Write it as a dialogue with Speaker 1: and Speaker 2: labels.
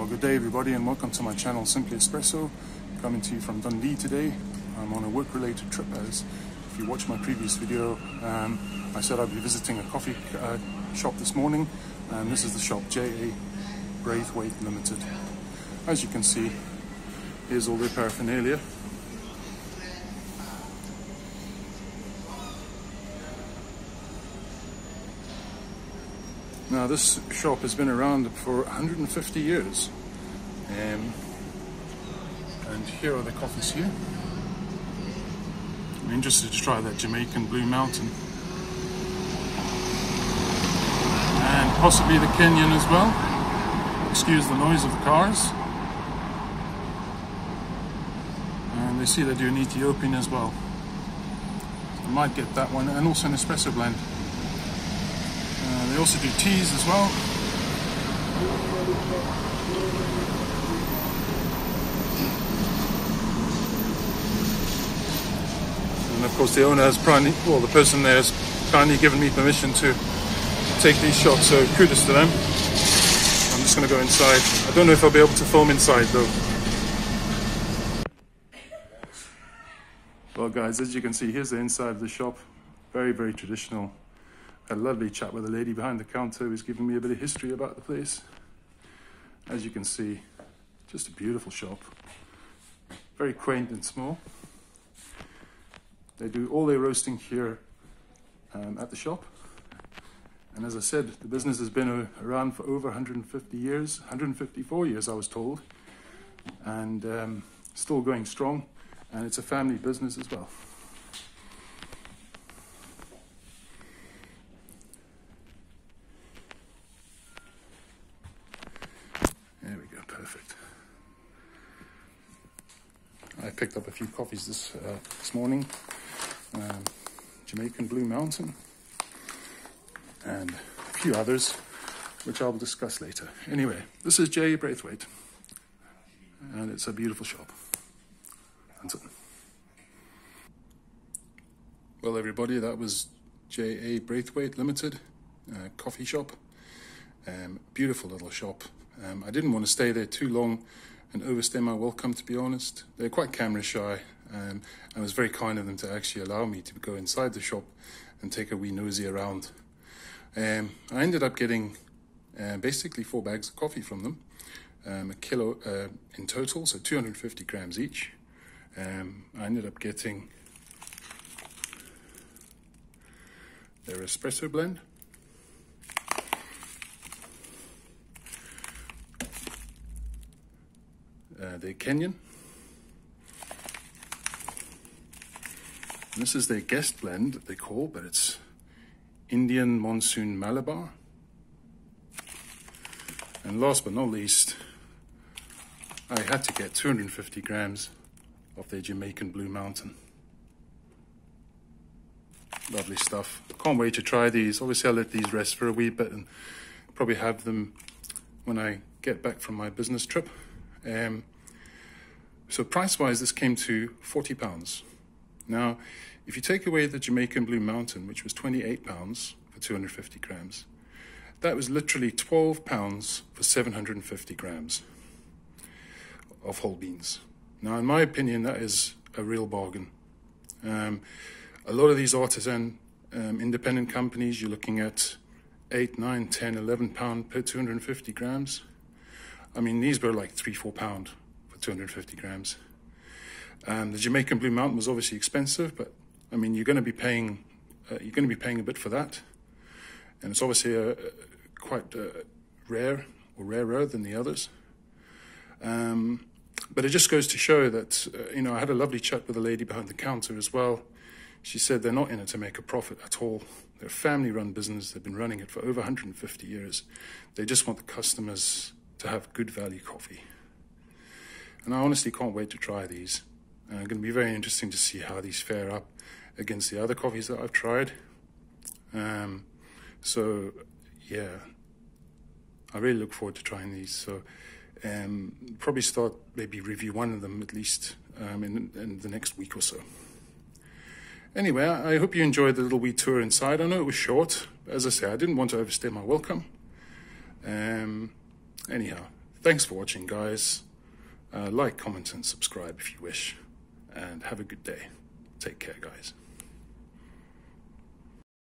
Speaker 1: Well, good day, everybody, and welcome to my channel, Simply Espresso. Coming to you from Dundee today. I'm on a work-related trip, as if you watch my previous video, um, I said I'd be visiting a coffee uh, shop this morning, and this is the shop, J.A. Braithwaite Limited. As you can see, here's all their paraphernalia. Now, this shop has been around for 150 years. Um, and here are the coffees here. I'm interested to try that Jamaican Blue Mountain. And possibly the Kenyan as well. Excuse the noise of the cars. And they see they do an Ethiopian as well. So I might get that one, and also an espresso blend. Also do teas as well. And of course, the owner has kindly, well, the person there has kindly given me permission to take these shots, so kudos to them. I'm just going to go inside. I don't know if I'll be able to film inside though. Well, guys, as you can see, here's the inside of the shop. Very, very traditional a lovely chat with a lady behind the counter who's giving me a bit of history about the place. As you can see, just a beautiful shop. Very quaint and small. They do all their roasting here um, at the shop. And as I said, the business has been around for over 150 years, 154 years, I was told, and um, still going strong. And it's a family business as well. I picked up a few coffees this uh, this morning. Um, Jamaican Blue Mountain and a few others, which I'll discuss later. Anyway, this is J. Braithwaite, and it's a beautiful shop. Well, everybody, that was J. A. Braithwaite Limited uh, coffee shop. Um, beautiful little shop. Um, I didn't want to stay there too long and overstay my welcome, to be honest. They're quite camera shy, um, and it was very kind of them to actually allow me to go inside the shop and take a wee nosy around. Um, I ended up getting uh, basically four bags of coffee from them, um, a kilo uh, in total, so 250 grams each. Um, I ended up getting their espresso blend, uh, the Kenyan. This is their guest blend that they call, but it's Indian Monsoon Malabar. And last but not least, I had to get 250 grams of their Jamaican Blue Mountain. Lovely stuff. Can't wait to try these. Obviously, I'll let these rest for a wee bit and probably have them when I get back from my business trip. Um, so price-wise, this came to forty pounds. Now, if you take away the Jamaican Blue Mountain, which was twenty-eight pounds for two hundred fifty grams, that was literally twelve pounds for seven hundred and fifty grams of whole beans. Now, in my opinion, that is a real bargain. Um, a lot of these artisan um, independent companies, you're looking at 8, 9, 10, 11 pound per 250 grams. I mean, these were like three, four pound for 250 grams. And the Jamaican Blue Mountain was obviously expensive, but I mean, you're going to be paying, uh, you're going to be paying a bit for that, and it's obviously a, a quite uh, rare or rarer than the others. Um, but it just goes to show that uh, you know I had a lovely chat with a lady behind the counter as well. She said they're not in it to make a profit at all. They're a family-run business. They've been running it for over 150 years. They just want the customers to have good value coffee. And I honestly can't wait to try these. Uh, going to be very interesting to see how these fare up against the other coffees that I've tried. Um, so, yeah, I really look forward to trying these. So, um, probably start maybe review one of them at least um, in, in the next week or so. Anyway, I hope you enjoyed the little wee tour inside. I know it was short. As I say, I didn't want to overstay my welcome. Um, anyhow, thanks for watching, guys. Uh, like, comment, and subscribe if you wish. And have a good day. Take care, guys.